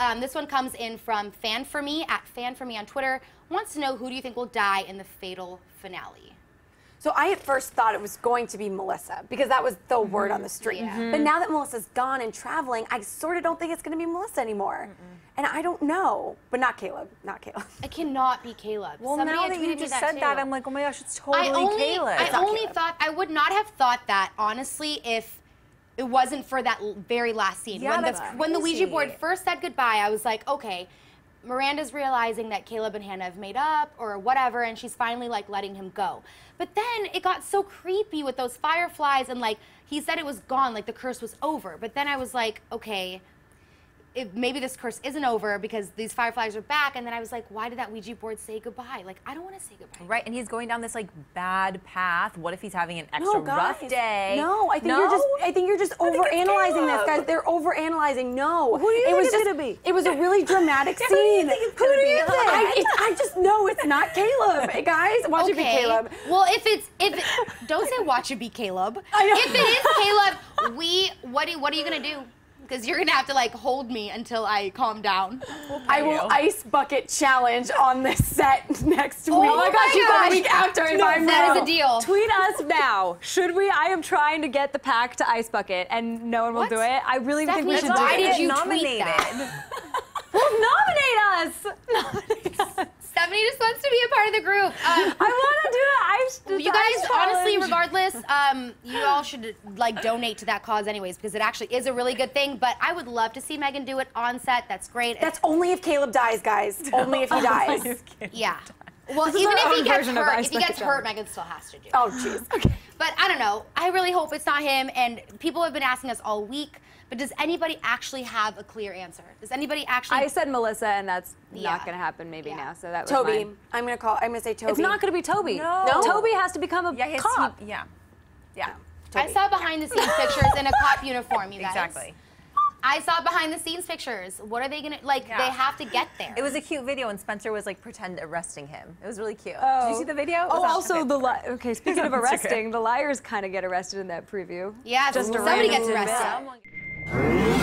Um, this one comes in from Fan for Me at Fan for Me on Twitter. Wants to know who do you think will die in the fatal finale? So I at first thought it was going to be Melissa because that was the word on the street. Yeah. But now that Melissa's gone and traveling, I sort of don't think it's going to be Melissa anymore. And I don't know, but not Caleb, not Caleb. It cannot be Caleb. Well, Somebody now that tweeted you me just said too. that, I'm like, oh my gosh, it's totally I only, Caleb. I It's only Caleb. thought I would not have thought that honestly if it wasn't for that very last scene Yeah, when the that's when the Ouija board first said goodbye. I was like, okay, Miranda's realizing that Caleb and Hanna have made up or whatever, and she's finally like letting him go. But then it got so creepy with those fireflies, and like he said it was gone, like the curse was over. But then I was like, okay. If maybe this curse isn't over because these fireflies are back, and then I was like, why did that Ouija board say goodbye? Like, I don't want to say goodbye. Right, and he's going down this like bad path. What if he's having an extra No, guys. rough day? No, I think No? you're just. I think you're just I think overanalyzing this, guys. They're overanalyzing. No, Who do you it think was it's just. gonna be? It was a really dramatic Who do you scene. think it's Who gonna do be? you think? I, it's, I just know it's not Caleb, guys. Watch it be Caleb. Well, if it's if it, don't say watch it be Caleb. I know. If it is Caleb, we what do what are you gonna do? Because you're gonna have to like hold me until I calm down. I will you. ice bucket challenge on this set next week. Oh my gosh, you The guys. week after, if I'm that is wrong. a deal. Tweet us now. Should we? I am trying to get the pack to Ice Bucket, and no one will What? do it. I really think we Stephanie, should why do did it. you tweet nominated? that? Well, nominate us. Nominate us. Stephanie just wants to be a part of the group. Um, I want to do it. Ice. you the guys, ice honestly, challenge. Regardless, um, you all should like donate to that cause anyways because it actually is a really good thing. But I would love to see Meghan do it on set. That's great. That's only if Caleb dies, guys. Only if he dies. yeah. Well, is even if he own gets version of hurt, if he gets hurt, Meghan still has to do. it. Oh, jeez. Okay. But I don't know. I really hope it's not him. And people have been asking us all week. But does anybody actually have a clear answer? Does anybody actually? I said Melissa, and that's Yeah. not going to happen maybe Yeah. now. So that was Toby. mine. I'm gonna call. I'm gonna say Toby. It's not going to be Toby. No. No? Toby has to become a Yeah, cop. He, yeah, yeah, I saw behind the scenes pictures in a cop uniform. You guys. exactly. I saw behind the scenes pictures. What are they gonna like? Yeah. They have to get there. It was a cute video, and Spencer was like pretend arresting him. It was really cute. Oh. Did Oh. you see the video? It oh, was Oh, also okay. the li- okay. Speaking of arresting, the liars kind of get arrested in that preview. yeah. Just somebody random gets arrested. Someone-